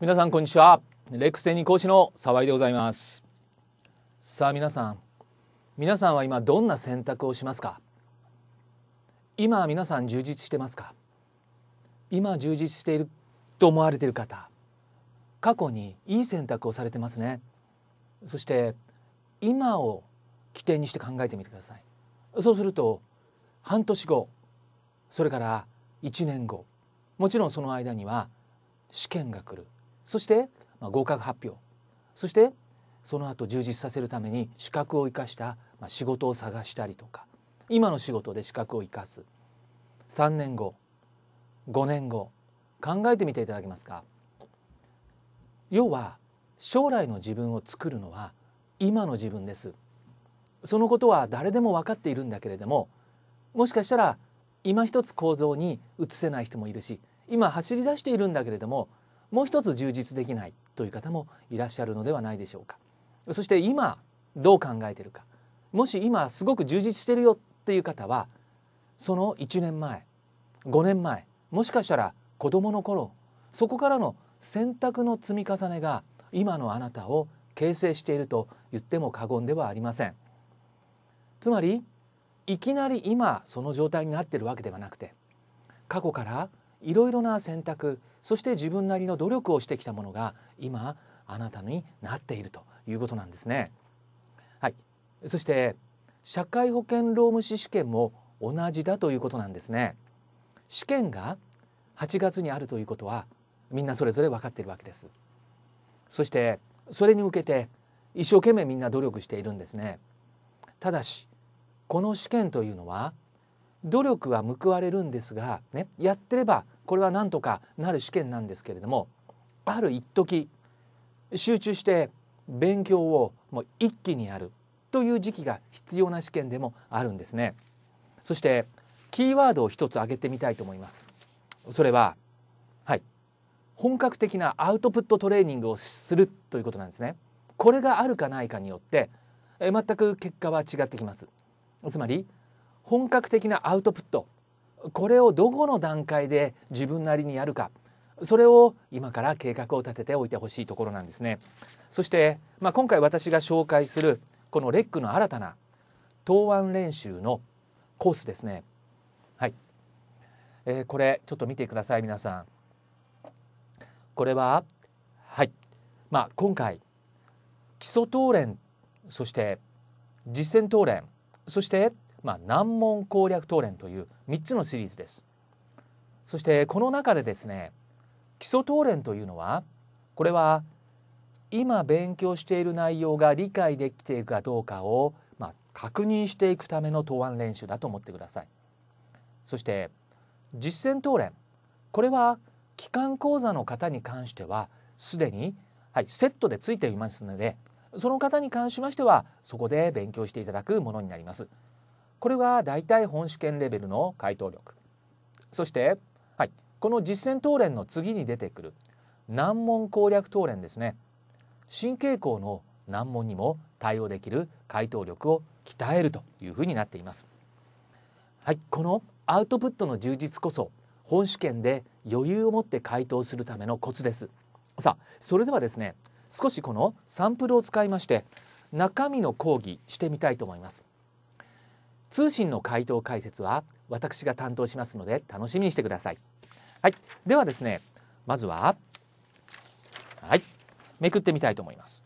皆さんこんにちは。レクステニ講師の沢井でございます。さあ皆さん皆さんは今どんな選択をしますか？今皆さん充実してますか？今充実していると思われている方過去にいい選択をされてますね。そして今を起点にして考えてみてください。そうすると半年後それから1年後もちろんその間には試験が来る。そして、まあ、合格発表。そしてその後充実させるために資格を生かした、まあ、仕事を探したりとか。今の仕事で資格を生かす。3年後5年後考えてみていただけますか？要は将来の自分を作るのは今の自分です。そのことは誰でも分かっているんだけれどももしかしたら今一つ構造に移せない人もいるし今走り出しているんだけれどももう一つ充実できないという方もいらっしゃるのではないでしょうか。そして今どう考えているか。もし今すごく充実してるよっていう方はその1年前5年前もしかしたら子どもの頃そこからの選択の積み重ねが今のあなたを形成していると言っても過言ではありません。つまりいきなり今その状態になっているわけではなくて過去からいろいろな選択そして自分なりの努力をしてきたものが今あなたになっているということなんですね。はい、そして社会保険労務士試験も同じだということなんですね。試験が8月にあるということはみんなそれぞれ分かっているわけです。そしてそれに向けて一生懸命みんな努力しているんですね。ただしこの試験というのは努力は報われるんですが、ね、やってればこれはなんとかなる試験なんですけれどもある一時集中して勉強をもう一気にやるという時期が必要な試験でもあるんですね。そしてキーワードを一つ挙げてみたいと思います。それははい本格的なアウトプットトレーニングをするということなんですね。これがあるかないかによってえ全く結果は違ってきます。つまり本格的なアウトプット。これをどこの段階で自分なりにやるか。それを今から計画を立てておいてほしいところなんですね。そして、まあ、今回私が紹介するこのレックの新たな答案練習のコースですね。はい、えー、これちょっと見てください皆さん。これははい。まあ今回基礎答練そして実践答練そしてまあ、難問攻略答練という3つのシリーズですそしてこの中でですね基礎答練というのはこれは今勉強している内容が理解できているかどうかを、まあ、確認していくための答案練習だと思ってくださいそして実践答練これは機関講座の方に関してはすでに、はい、セットでついていますのでその方に関しましてはそこで勉強していただくものになります。これが大体本試験レベルの回答力そして、はい、この実践答練の次に出てくる難問攻略答練ですね新傾向の難問にも対応できる回答力を鍛えるというふうになっています。はい、このアウトプットの充実こそ本試験で余裕を持って回答するためのコツです。さあそれではですね少しこのサンプルを使いまして中身の講義してみたいと思います。通信の回答解説は私が担当しますので楽しみにしてください。はい、ではですねまずははいめくってみたいと思います。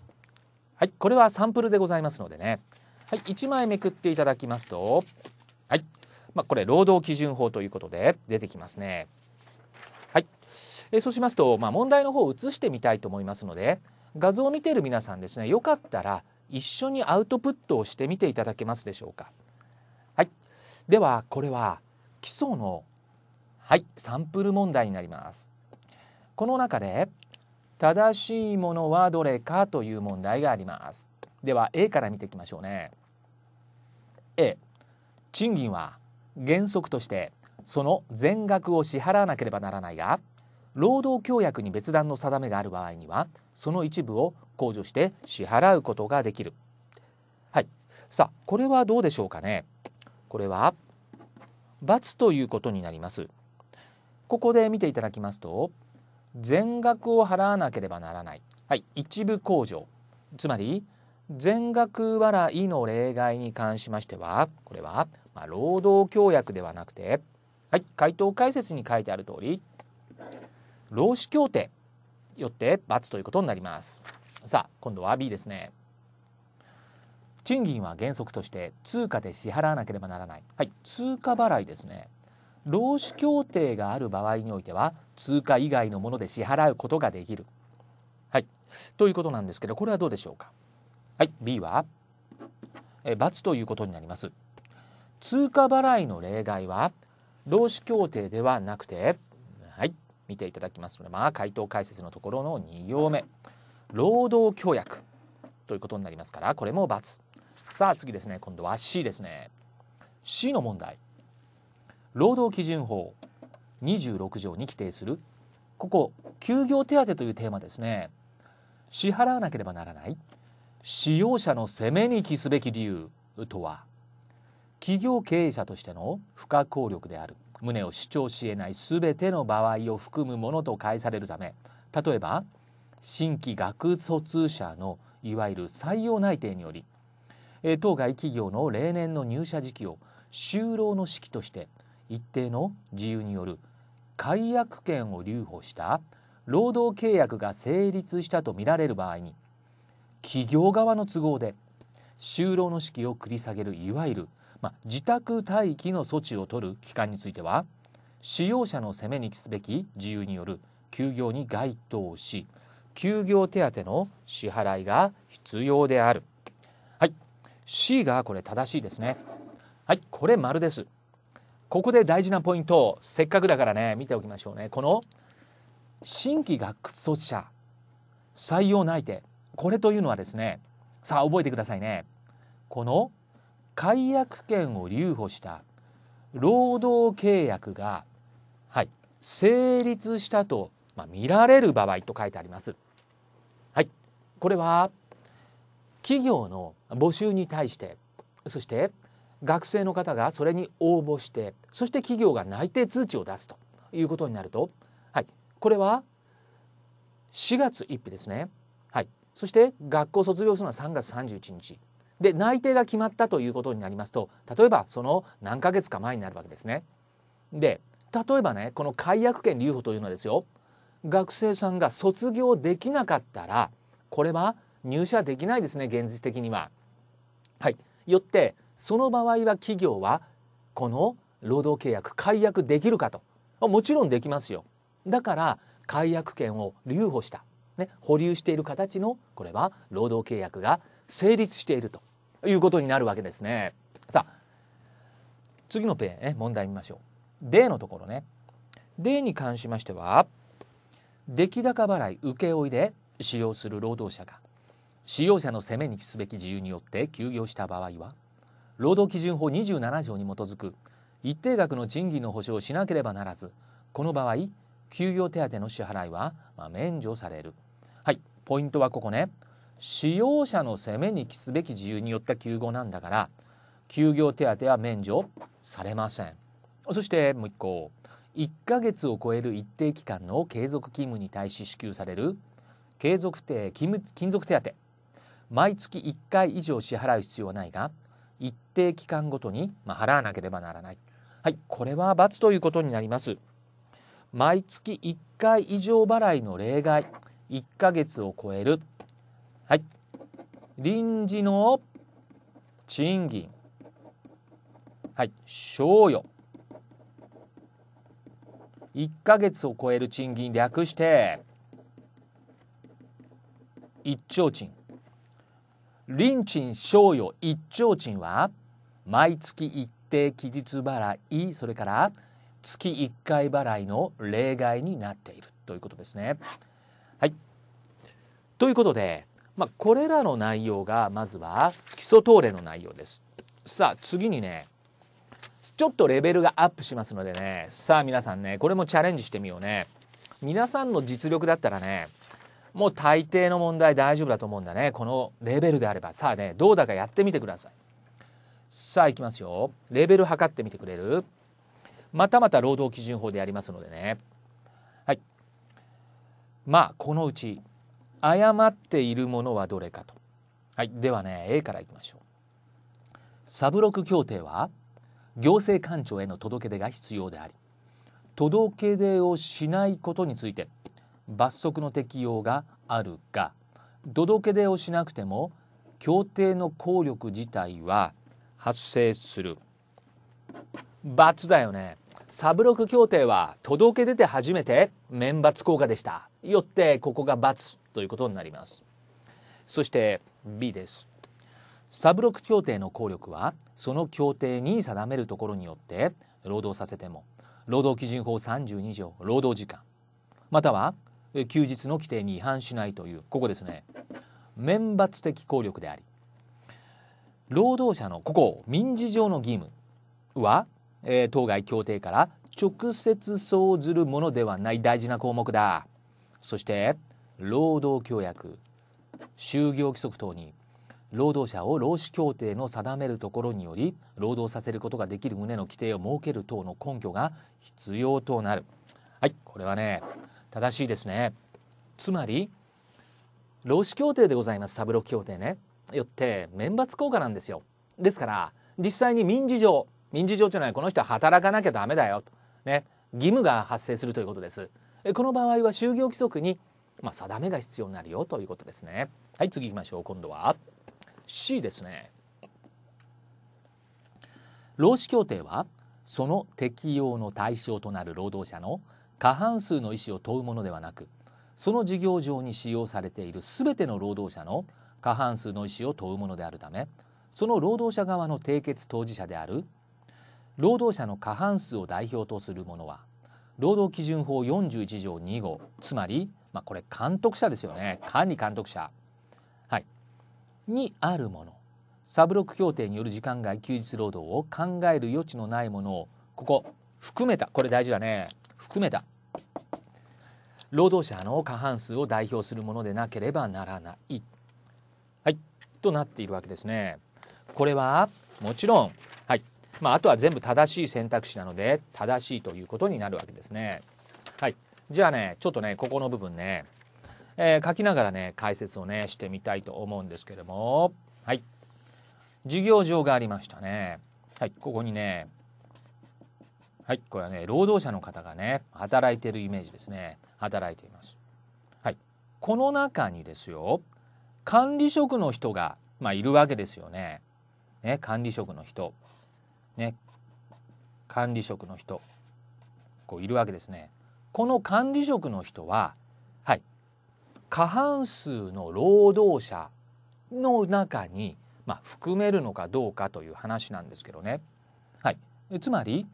はい、これはサンプルでございますのでね、はい、1枚めくっていただきますと、はい、まあ、これ労働基準法ということで出てきますね。はい、えそうしますと、まあ、問題の方を映してみたいと思いますので画像を見ている皆さんですねよかったら一緒にアウトプットをしてみていただけますでしょうか。ではこれは基礎のはいサンプル問題になります。この中で正しいものはどれかという問題があります。では A から見ていきましょうね。A 賃金は原則としてその全額を支払わなければならないが労働協約に別段の定めがある場合にはその一部を控除して支払うことができる。はい。さあこれはどうでしょうかね。これは×ということになります。ここで見ていただきますと全額を払わなければならない、はい、一部控除。つまり全額払いの例外に関しましてはこれは、まあ、労働協約ではなくて、はい、回答解説に書いてある通り労使協定よって×ということになります。さあ今度は B ですね。賃金は原則として通貨で支払わなければならない、はい、通貨払いですね。労使協定がある場合においては通貨以外のもので支払うことができる。はい、ということなんですけどこれはどうでしょうか？はい、B はえ×ということになります。通貨払いの例外は労使協定ではなくて、はい、見ていただきます。ので、まあ、回答解説のところの2行目。労働協約ということになりますからこれも×さあ次ですね。今度は C ですね。C の問題。労働基準法26条に規定する。ここ休業手当というテーマですね。支払わなければならない。使用者の責めに帰すべき理由とは。企業経営者としての不可抗力である。旨を主張し得ない全ての場合を含むものと解されるため。例えば新規学卒者のいわゆる採用内定により当該企業の例年の入社時期を就労の式として一定の自由による解約権を留保した労働契約が成立したとみられる場合に企業側の都合で就労の式を繰り下げるいわゆる、まあ、自宅待機の措置を取る期間については使用者の責めに帰すべき自由による休業に該当し休業手当の支払いが必要である。C がこれ正しいですね。はい、これ丸です。ここで大事なポイントせっかくだからね見ておきましょうねこの新規学卒者採用内定これというのはですねさあ覚えてくださいねこの解約権を留保した労働契約がはい成立したと、まあ、見られる場合と書いてありますはいこれは企業の募集に対してそして学生の方がそれに応募してそして企業が内定通知を出すということになると、はい、これは4月1日ですね、はい、そして学校卒業するのは3月31日。で内定が決まったということになりますと例えばその何ヶ月か前になるわけですね。で例えばねこの解約権留保というのはですよ。学生さんが卒業できなかったらこれは入社できないですね現実的には。はい、よってその場合は企業はこの労働契約解約できるかと。もちろんできますよ。だから解約権を留保した、ね、保留している形のこれは労働契約が成立していると。いうことになるわけですね。さあ次のペン、ね、問題見ましょう。D のところね。D に関しましては出来高払い請負で使用する労働者が使用者の責めに帰すべき自由によって休業した場合は労働基準法27条に基づく一定額の賃金の保障をしなければならずこの場合休業手当の支払いは、ま免除される。はいポイントはここね。使用者の責めに帰すべき自由によった休業なんだから休業手当は免除されません。そしてもう一個。1ヶ月を超える一定期間の継続勤務に対し支給される継続手勤続手当。毎月1回以上支払う必要はないが一定期間ごとに、ま払わなければならない。はい、これは×ということになります。毎月1回以上払いの例外、1ヶ月を超える。はい、臨時の賃金。はい、賞与。1ヶ月を超える賃金略して一丁賃臨賃賞与一丁賃は毎月一定期日払いそれから月1回払いの例外になっているということですね。はい、ということで、まあ、これらの内容がまずは基礎答例の内容です。さあ次にねちょっとレベルがアップしますのでねさあ皆さんねこれもチャレンジしてみようね。皆さんの実力だったらねもう大抵の問題大丈夫だと思うんだね。このレベルであれば。さあねどうだかやってみてください。さあいきますよ。レベル測ってみてくれる。またまた労働基準法でやりますのでね。はい。まあこのうち誤っているものはどれかと。はい。ではね A からいきましょう。サブロク協定は行政官庁への届け出が必要であり届け出をしないことについて罰則の適用があるが届け出をしなくても協定の効力自体は発生する。罰だよね。サブロク協定は届け出て初めて免罰効果でした。よってここが罰ということになります。そして B です。サブロク協定の効力はその協定に定めるところによって労働させても労働基準法32条労働時間または休日の規定に違反しないというここですね。免罰的効力であり労働者のここ民事上の義務は、えー、当該協定から直接総ずるものではない大事な項目だ。そして労働協約就業規則等に労働者を労使協定の定めるところにより労働させることができる旨の規定を設ける等の根拠が必要となる。はいこれはね正しいですね。つまり労使協定でございます。サブロック協定ね。よって免罰効果なんですよ。ですから実際に民事上民事上というのはこの人は働かなきゃダメだよ。とね。義務が発生するということです。この場合は就業規則にまあ、定めが必要になるよ。ということですね。はい次行きましょう。今度は C ですね。労使協定はその適用の対象となる労働者の過半数の意思を問うものではなくその事業上に使用されている全ての労働者の過半数の意思を問うものであるためその労働者側の締結当事者である労働者の過半数を代表とする者は労働基準法41条2号つまり、まあ、これ監督者ですよね。管理監督者、はい、にあるもの。サブロック協定による時間外休日労働を考える余地のないものをここ含めた。これ大事だね。含めた。労働者の過半数を代表するものでなければならない、はい、となっているわけですね。これはもちろん、はい。まあ、あとは全部正しい選択肢なので正しいということになるわけですね。はい、じゃあねちょっとねここの部分ね、えー、書きながらね解説をねしてみたいと思うんですけども。はい。事業場がありましたね。はい、ここにねはい、これはね、労働者の方がね、働いているイメージですね。働いています。はい、この中にですよ、管理職の人が、まあ、いるわけですよね。ね、管理職の人。ね、管理職の人。こういるわけですね。この管理職の人は、はい、過半数の労働者の中に、まあ、含めるのかどうかという話なんですけどね。はい、つまり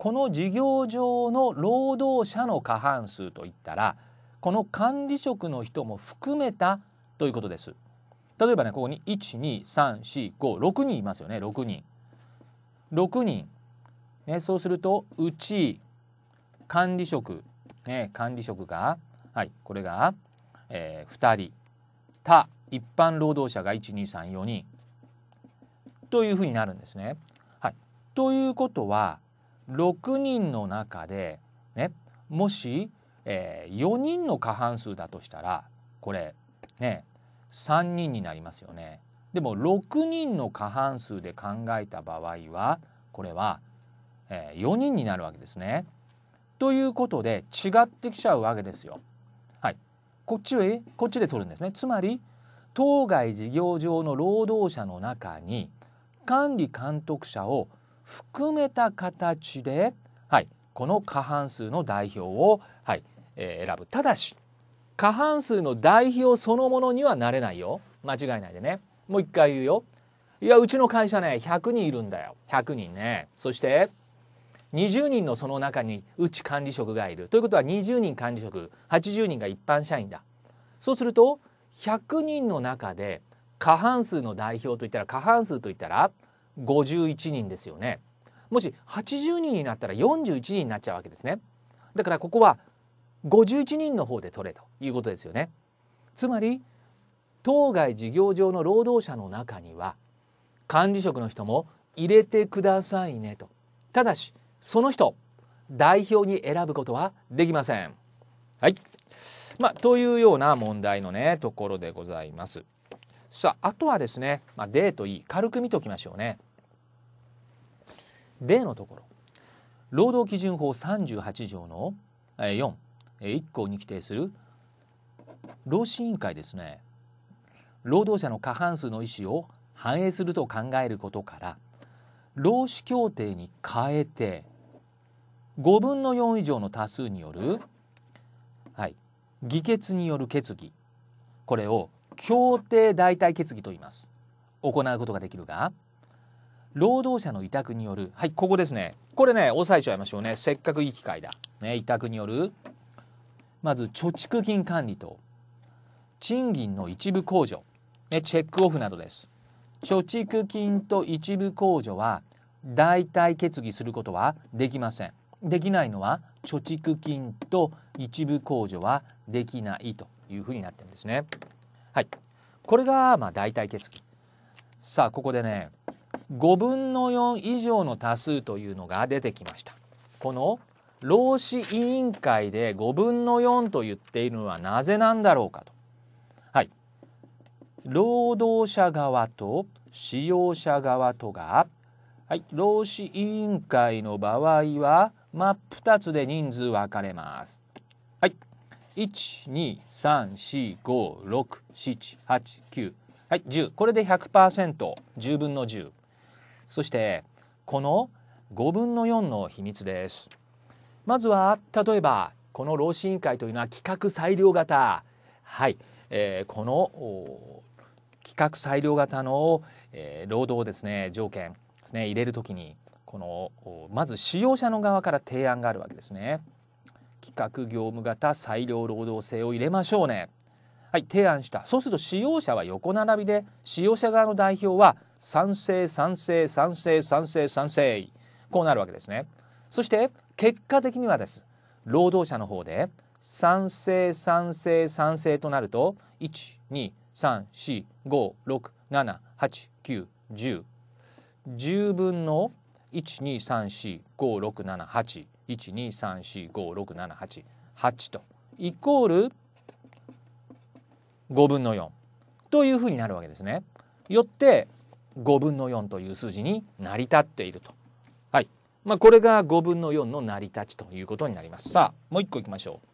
この事業上の労働者の過半数といったらこの管理職の人も含めたということです。例えばねここに12345人いますよね6人。6人、ね、そうするとうち管理職、ね、管理職が、はい、これが、えー、2人他一般労働者が1234人というふうになるんですね。はい、ということは6人の中で、ね、もし、えー、4人の過半数だとしたらこれね3人になりますよね。でも6人の過半数で考えた場合はこれは、えー、4人になるわけですね。ということで違ってきちゃうわけですよ。はい、こっちへこっちで取るんですね。つまり当該事業上の労働者の中に管理監督者を含めた形で、はい、この過半数の代表を、はいえー、選ぶ。ただし過半数の代表そのものにはなれないよ。間違いないでね。もう一回言うよ。いやうちの会社ね100人いるんだよ。100人ね。そして20人のその中にうち管理職がいる。ということは20人管理職80人が一般社員だ。そうすると100人の中で過半数の代表といったら過半数といったら51人ですよね。もし80人になったら41人になっちゃうわけですね。だからここは51人の方で取れということですよね。つまり当該事業上の労働者の中には管理職の人も入れてくださいねと。ただしその人代表に選ぶことはできません。はい。まあ、というような問題のねところでございます。さああとはですね、まあ、D と E 軽く見ておきましょうね。D のところ。労働基準法38条の4、1項に規定する。労使委員会ですね。労働者の過半数の意思を反映すると考えることから労使協定に変えて5分の4以上の多数による、はい、議決による決議。これを協定代替決議と言います。行うことができるが労働者の委託による。はいここですね。これね押さえちゃいましょうね。せっかくいい機会だ、ね、委託による。まず貯蓄金管理と賃金の一部控除、ね、チェックオフなどです。貯蓄金と一部控除は代替決議することはできません。できないのは貯蓄金と一部控除はできないというふうになってるんですね。はい。これがまあ代替決議。さあここでね5分の4以上の多数というのが出てきました。この労使委員会で5分の4と言っているのはなぜなんだろうかと。はい。労働者側と使用者側とが、はい、労使委員会の場合は真っ二つで人数分かれます。はい、123456789はい、10これで 100%10 分の10そしてこの5分の4の秘密です。まずは例えばこの労使委員会というのは企画裁量型。はい、えー、この企画裁量型の、えー、労働ですね。条件ですね。入れるときにこのまず使用者の側から提案があるわけですね。企画業務型裁量労働制を入れましょうね。はい。提案した。そうすると使用者は横並びで使用者側の代表は賛成賛成賛成賛成賛成こうなるわけですね。そして結果的にはです。労働者の方で賛成賛成賛成となると12345678910分の12345678123456788と。イコール5分の4というふうになるわけですね。よって5分の4という数字に成り立っていると。はい。まあこれが5分の4の成り立ちということになります。さあもう一個いきましょう。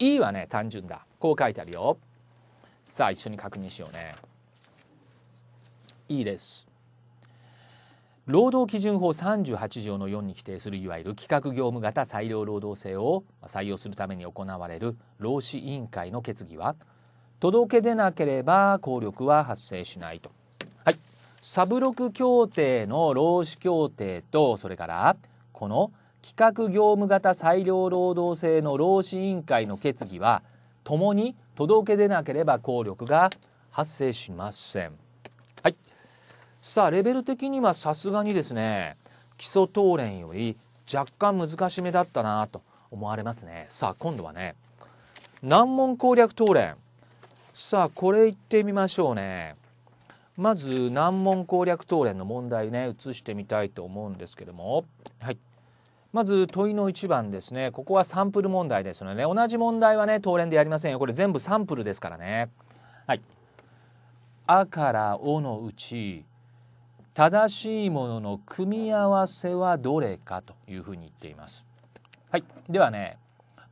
E はね単純だ。こう書いてあるよ。さあ一緒に確認しようね。E です。労働基準法38条の4に規定するいわゆる企画業務型裁量労働制を採用するために行われる労使委員会の決議は届け出なければ効力は発生しないと。サブロク協定の労使協定とそれからこの企画業務型裁量労働制の労使委員会の決議はともに届け出なければ効力が発生しません。はい。さあレベル的にはさすがにですね基礎答練より若干難しめだったなと思われますね。さあ今度はね難問攻略答練さあこれいってみましょうねまず難問攻略答練の問題ね移してみたいと思うんですけども。はい。まず問いの1番ですね。ここはサンプル問題ですのでね。同じ問題はね答練でやりませんよ。これ全部サンプルですからね。はい「あ」から「お」のうち正しいものの組み合わせはどれかというふうに言っています。はい。ではね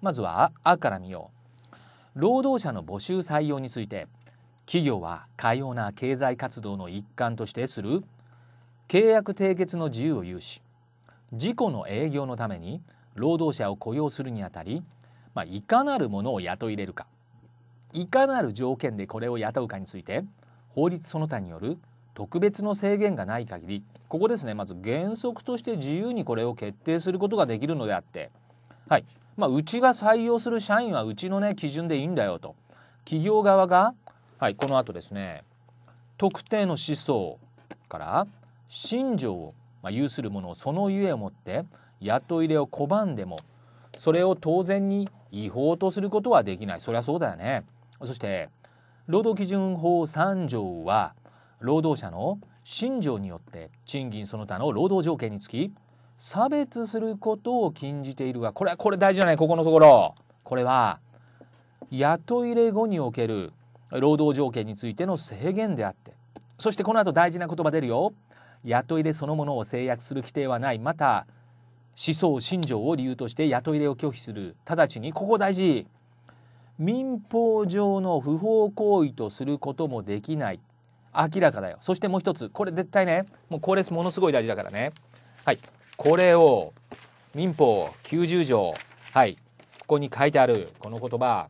まずは「あ」から見よう。労働者の募集採用について。企業はかような経済活動の一環としてする。契約締結の自由を有し自己の営業のために労働者を雇用するにあたり、まあ、いかなるものを雇い入れるかいかなる条件でこれを雇うかについて法律その他による特別の制限がない限りここですねまず原則として自由にこれを決定することができるのであってはい。まあ、うちが採用する社員はうちのね基準でいいんだよと企業側が、はい、この後ですね特定の思想から信条を、まあ、有するものをそのゆえをもって雇い入れを拒んでもそれを当然に違法とすることはできない。そりゃそうだよね。そして労働基準法3条は労働者の信条によって賃金その他の労働条件につき差別することを禁じているがこれはこれ大事じゃない？ここのところ。これは雇い入れ後における労働条件についての制限であって。そしてこの後大事な言葉出るよ。雇い入れそのものを制約する規定はない。また思想信条を理由として雇い入れを拒否する。直ちにここ大事。民法上の不法行為とすることもできない。明らかだよ。そしてもう一つ。これ絶対ねもうこれものすごい大事だからね。はい。これを民法90条。はい。ここに書いてある。この言葉。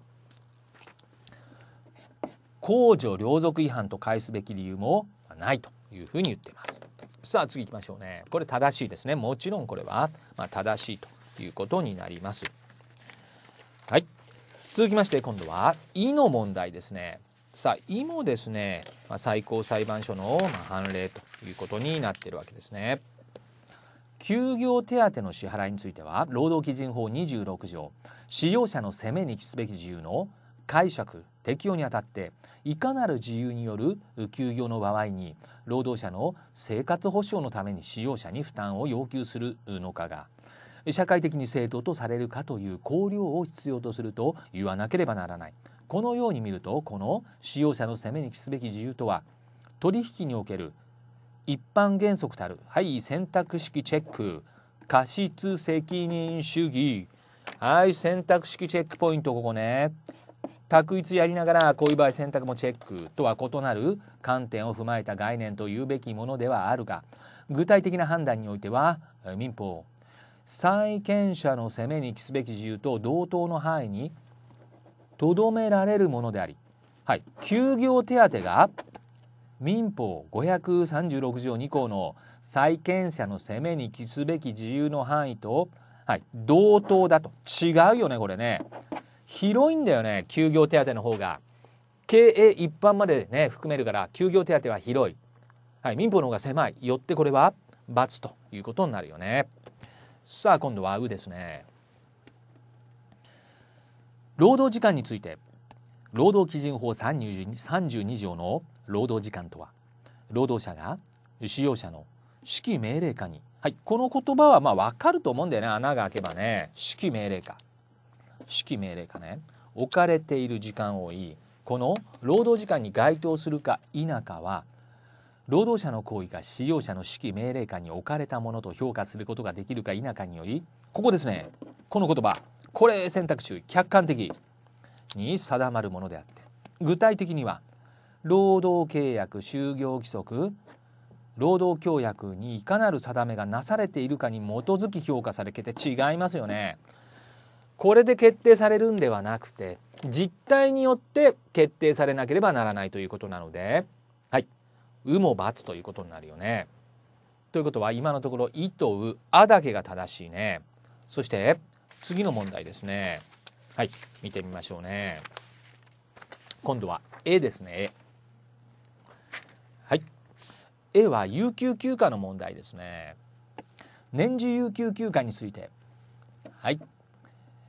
公序良俗違反と返すべき理由もないというふうに言っています。さあ次行きましょうね。これ正しいですね。もちろんこれはまあ正しいということになります。はい。続きまして今度は「い」の問題ですね。さあ「い」もですね、まあ、最高裁判所のま判例ということになっているわけですね。休業手当の支払いについては労働基準法26条使用者の責めに帰すべき自由の解釈適用にあたっていかなる自由による休業の場合に労働者の生活保障のために使用者に負担を要求するのかが社会的に正当とされるかという考慮を必要とすると言わなければならない。このように見るとこの使用者の責めに帰すべき自由とは取引における一般原則たるはい選択式チェック過失責任主義。はい選択式チェックポイントここね。択一やりながらこういう場合選択もチェックとは異なる観点を踏まえた概念というべきものではあるが具体的な判断においては民法。債権者の責めに帰すべき自由と同等の範囲にとどめられるものであり、はい、休業手当が民法536条2項の債権者の責めに帰すべき自由の範囲と、はい、同等だと。違うよねこれね。広いんだよね休業手当の方が。経営一般までね含めるから休業手当は広い、はい、民法の方が狭い。よってこれは罰ということになるよね。さあ今度は「う」ですね。労働時間について。労働基準法32条の労働時間とは。労働者が使用者の指揮命令下に、はい、この言葉はまあ分かると思うんだよね。穴が開けばね。指揮命令下。指揮命令下ね。置かれている時間を言い。この労働時間に該当するか否かは労働者の行為が使用者の指揮命令下に置かれたものと評価することができるか否かによりここですね。この言葉。これ選択肢。客観的。に定まるものであって。具体的には労働契約就業規則労働協約にいかなる定めがなされているかに基づき評価されて違いますよね。これで決定されるんではなくて実態によって決定されなければならないということなのではい「う」も「罰」ということになるよね。ということは今のところ「い」と「う」「あ」だけが正しいね。そして次の問題ですね。はい見てみましょうね。今度は「え」ですね。はい。えは有給休暇の問題ですね。年次有給休暇について。はい。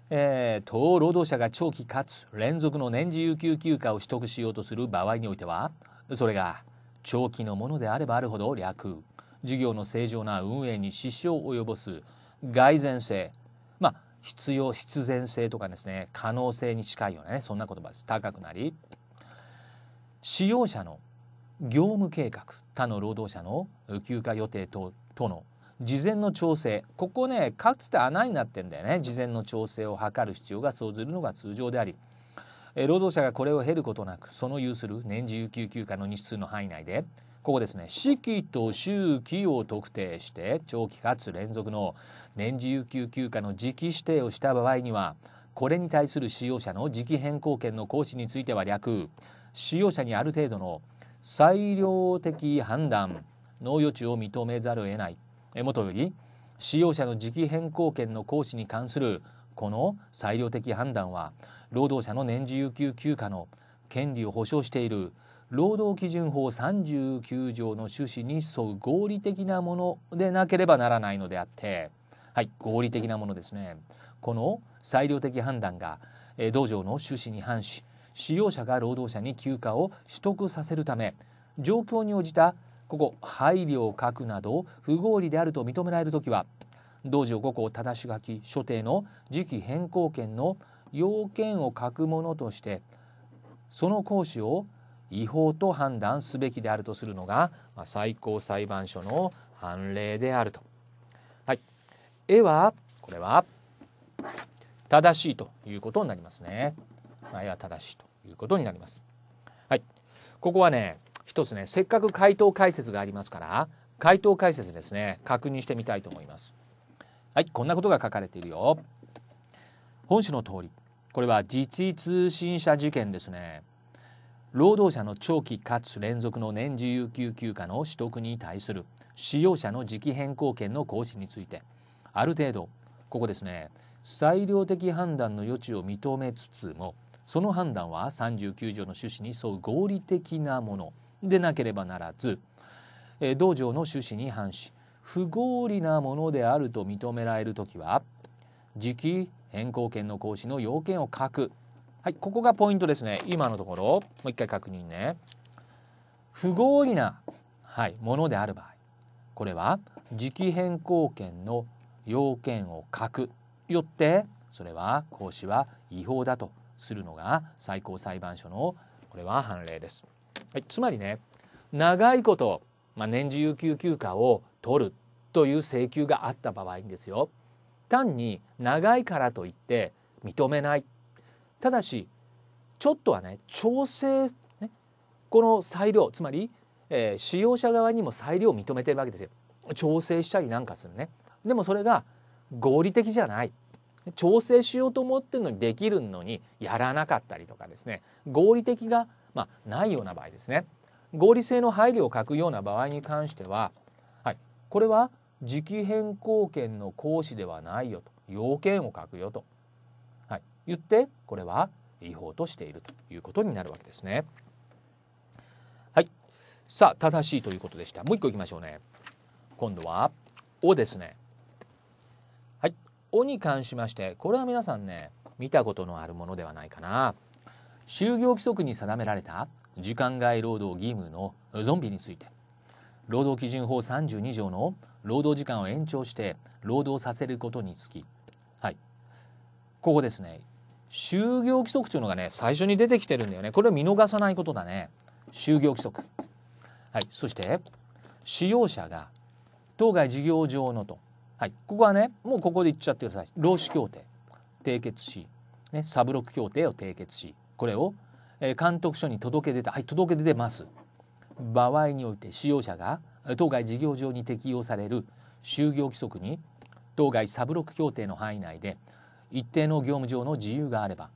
えー、当労働者が長期かつ連続の年次有給休暇を取得しようとする場合においてはそれが長期のものであればあるほど略。事業の正常な運営に支障を及ぼす蓋然性。まあ必要必然性とかですね。可能性に近いよねそんな言葉です。高くなり。使用者の業務計画他の労働者の休暇予定等との事前の調整。ここねかつて穴になってんだよね。事前の調整を図る必要が生ずるのが通常であり。労働者がこれを経ることなくその有する年次有給休暇の日数の範囲内でここですね。四季と周期を特定して長期かつ連続の年次有給休暇の時期指定をした場合にはこれに対する使用者の時期変更権の行使については略。使用者にある程度の裁量的判断の余地を認めざるを得ない。もとより使用者の時期変更権の行使に関するこの裁量的判断は労働者の年次有給休暇の権利を保障している労働基準法39条の趣旨に沿う合理的なものでなければならないのであってはい合理的なものですね。この裁量的判断が道場の趣旨に反し使用者が労働者に休暇を取得させるため状況に応じたここ配慮を書くなど不合理であると認められる時は同条5項正し書き所定の時期変更権の要件を書くものとしてその行使を違法と判断すべきであるとするのが、まあ、最高裁判所の判例であると。はい、絵はこれは正しいということになりますね。まあ、絵は正しいということになります。はい、ここはね一つねせっかく回答解説がありますから回答解説ですね確認してみたいと思います。はいこんなことが書かれているよ。本種の通りこれは実通信者事件ですね。労働者の長期かつ連続の年次有給休暇の取得に対する使用者の時期変更権の行使についてある程度ここですね裁量的判断の余地を認めつつもその判断は39条の趣旨に沿う合理的なものでなければならず道場の趣旨に反し不合理なものであると認められる時は時期変更権の行使の要件を書くはい、ここがポイントですね。今のところ、もう一回確認ね。不合理な、はい、ものである場合、これは時期変更権の要件を書くよって、それは行使は違法だとするのが最高裁判所のこれは判例です。はい、つまりね、長いこと、まあ、年次有給休暇を取るという請求があった場合にですよ。単に長いからといって認めない。ただしちょっとはね調整ねこの裁量つまり、えー、使用者側にも裁量を認めてるわけですよ。調整したりなんかするね。でもそれが合理的じゃない。調整しようと思ってるのにできるのにやらなかったりとかですね。合理的が、まあ、ないような場合ですね。合理性の配慮を欠くような場合に関しては、はい、これは時期変更権の行使ではないよと要件を書くよと言ってこれは違法としているということになるわけですね。はいさあ正しいということでした。もう一個いきましょうね。今度は「お」ですね。はい「お」に関しましてこれは皆さんね見たことのあるものではないかな。就業規則に定められた時間外労働義務のゾンビについて労働基準法32条の労働時間を延長して労働させることにつきはい。ここですね。就業規則というのがね最初に出てきてるんだよね。これは見逃さないことだね。就業規則。はい。そして使用者が当該事業上のと。はい。ここはねもうここで言っちゃってください。労使協定。締結し、ね、サブロック協定を締結しこれを、え、監督署に届け出たはい届け出てます。場合において使用者が当該事業上に適用される就業規則に当該サブロック協定の範囲内で一定の業務上の自由があれば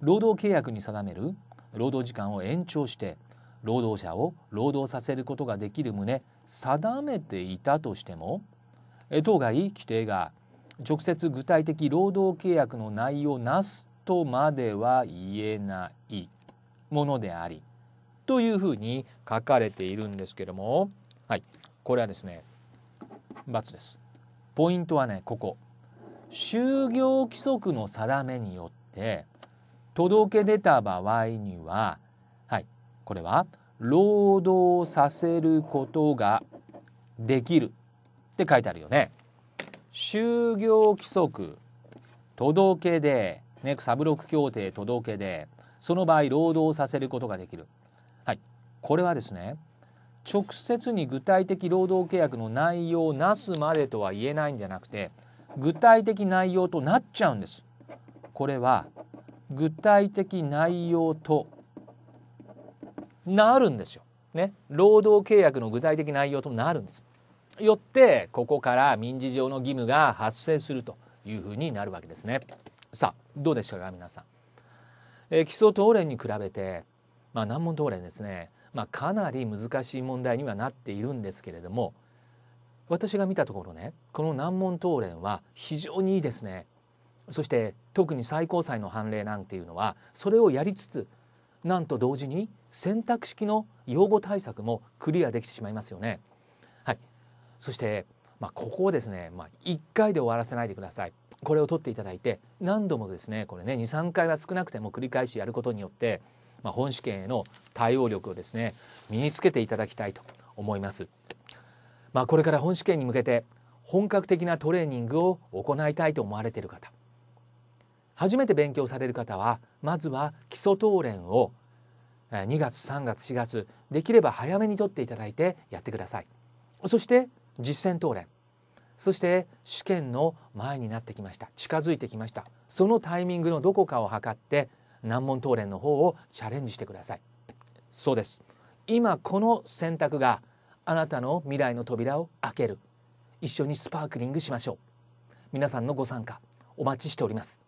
労働契約に定める労働時間を延長して労働者を労働させることができる旨定めていたとしても当該規定が直接具体的労働契約の内容をなすとまでは言えないものでありというふうに書かれているんですけどもはいこれはですね×です。ポイントはねここ就業規則の定めによって届け出た場合には、はい、これは労働させることができるって書いてあるよね。就業規則届け出、ね、サブロック協定届け出その場合労働させることができる。はい、これはですね直接に具体的労働契約の内容をなすまでとは言えないんじゃなくて具体的内容となっちゃうんです。これは具体的内容となるんですよ。ね、労働契約の具体的内容となるんです。よってここから民事上の義務が発生するというふうになるわけですね。さあどうでしたか皆さん？えー、基礎答練に比べて、まあ、難問答練ですね、まあ、かなり難しい問題にはなっているんですけれども私が見たところねこの難問答練は非常にいいですねそして特に最高裁の判例なんていうのはそれをやりつつなんと同時に選択式の用語対策もクリアできてしまいますよね。はい、そして、まあ、ここをですね、まあ、1回で終わらせないでください。これを取っていただいて何度もですねこれね23回は少なくても繰り返しやることによって、まあ、本試験への対応力をですね身につけていただきたいと思います。まあ、これから本試験に向けて本格的なトレーニングを行いたいと思われている方。初めて勉強される方はまずは基礎答練を2月3月4月できれば早めに取っていただいてやってください。そして実践答練そして試験の前になってきました。近づいてきました。そのタイミングのどこかを測って難問答練の方をチャレンジしてください。そうです。今この選択があなたの未来の扉を開ける。一緒にスパークリングしましょう。皆さんのご参加お待ちしております。